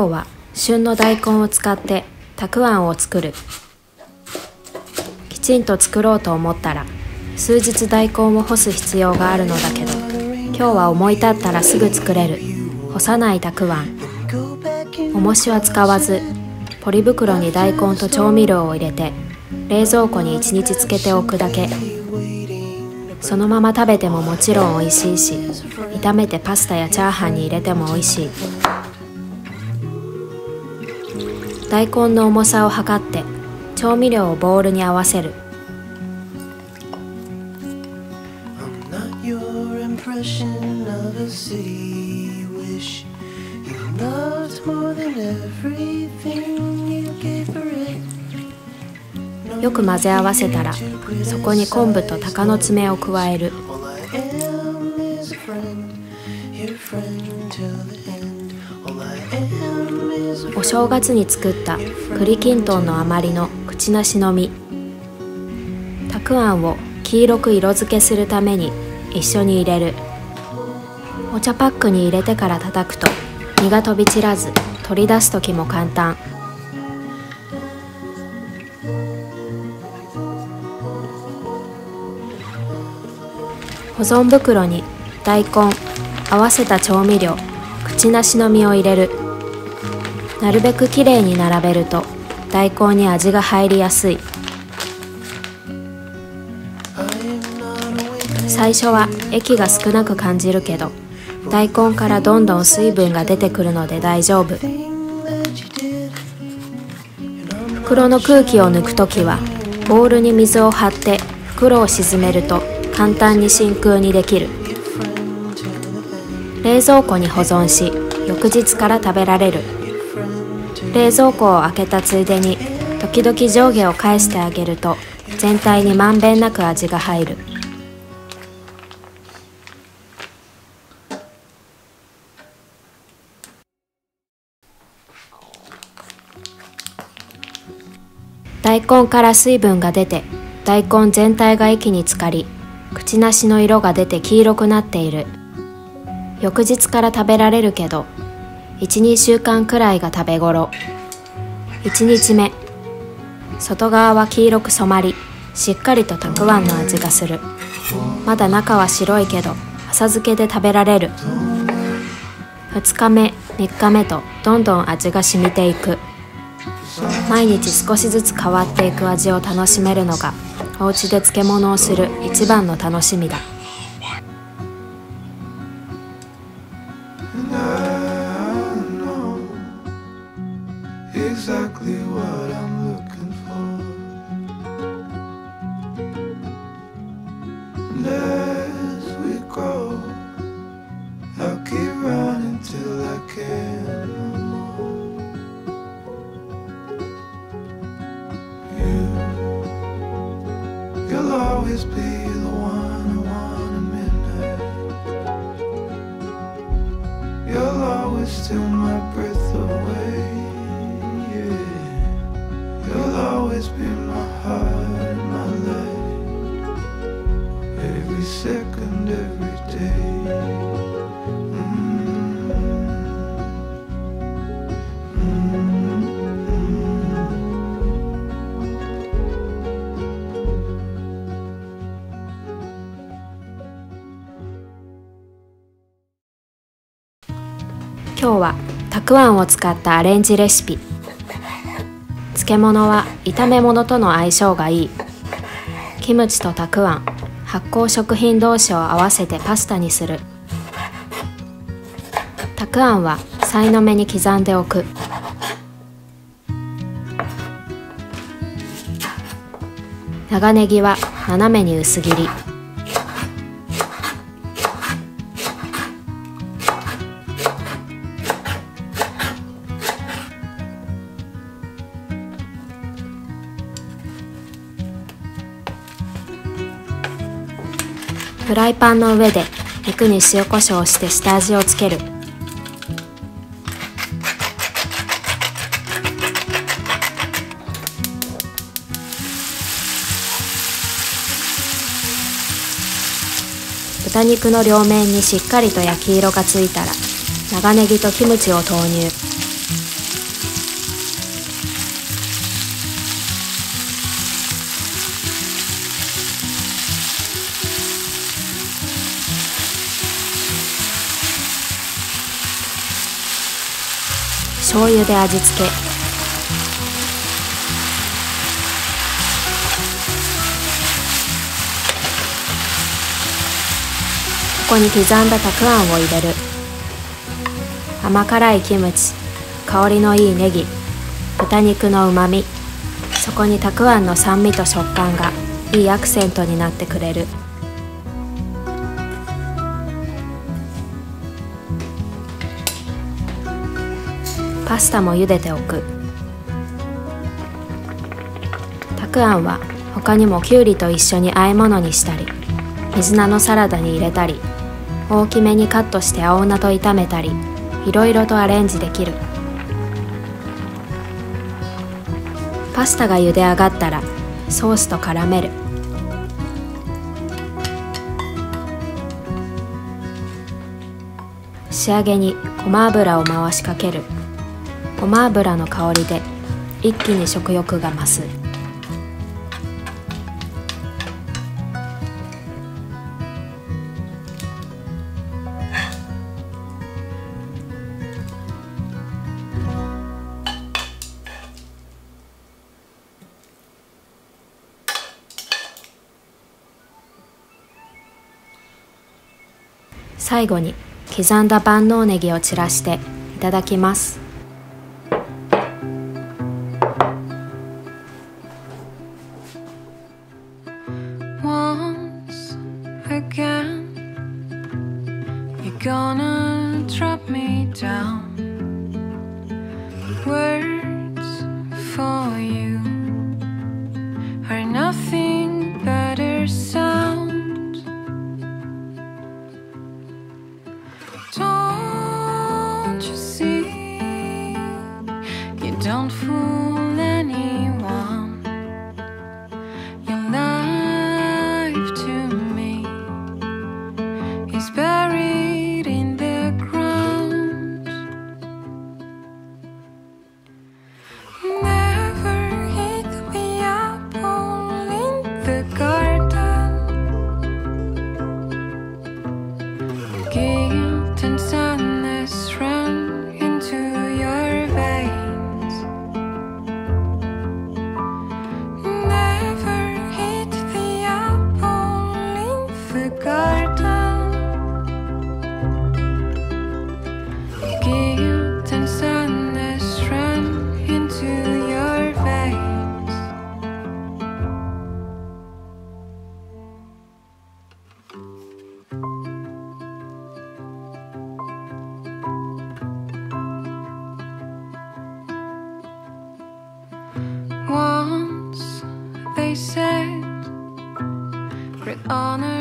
今日は旬の大根を使ってたくあんを作る。きちんと作ろうと思ったら数日大根を干す必要があるのだけど今日は思い立ったらすぐ作れる。干さないたくあん。重しは使わずポリ袋に大根と調味料を入れて冷蔵庫に1日つけておくだけ。そのまま食べてももちろん美味しいし炒めてパスタやチャーハンに入れても美味しい。大根の重さを測って調味料をボウルに合わせるよく混ぜ合わせたらそこに昆布と鷹の爪を加える。お正月に作った栗きんとんの余りの口なしの実たくあんを黄色く色付けするために一緒に入れる。お茶パックに入れてから叩くと実が飛び散らず取り出す時も簡単。保存袋に大根合わせた調味料口なしの実を入れる。なるべくきれいに並べると大根に味が入りやすい。最初は液が少なく感じるけど大根からどんどん水分が出てくるので大丈夫。袋の空気を抜く時はボウルに水を張って袋を沈めると簡単に真空にできる。冷蔵庫に保存し翌日から食べられる。冷蔵庫を開けたついでに時々上下を返してあげると全体にまんべんなく味が入る。大根から水分が出て大根全体が液に浸かり口なしの色が出て黄色くなっている。翌日から食べられるけど12週間くらいが食べ頃。1日目。外側は黄色く染まりしっかりとたくあんの味がする。まだ中は白いけど浅漬けで食べられる。2日目3日目とどんどん味が染みていく。毎日少しずつ変わっていく味を楽しめるのがお家で漬物をする一番の楽しみだ。Till I can no more. You, you'll always be the one I want at midnight. You'll always steal my breath はたくあんを使ったアレンジレシピ。漬物は炒め物との相性がいい。キムチとたくあん。発酵食品同士を合わせてパスタにする。たくあんはさいの目に刻んでおく。長ネギは斜めに薄切り。フライパンの上で肉に塩コショウをして下味をつける。豚肉の両面にしっかりと焼き色がついたら長ネギとキムチを投入。醤油で味付け。ここに刻んだたくあんを入れる。甘辛いキムチ。香りのいいネギ。豚肉のうまみそこにたくあんの酸味と食感がいいアクセントになってくれる。パスタも茹でておく。たくあんは他にもきゅうりと一緒に和え物にしたり水菜のサラダに入れたり大きめにカットして青菜と炒めたりいろいろとアレンジできる。パスタが茹で上がったらソースと絡める。仕上げにごま油を回しかける。ごま油の香りで一気に食欲が増す。最後に刻んだ万能ネギを散らしていただきます「gonna drop me down. Words for you Are nothing but a sound. Don't you see? You don't fool anyone. Your life to me is buried honor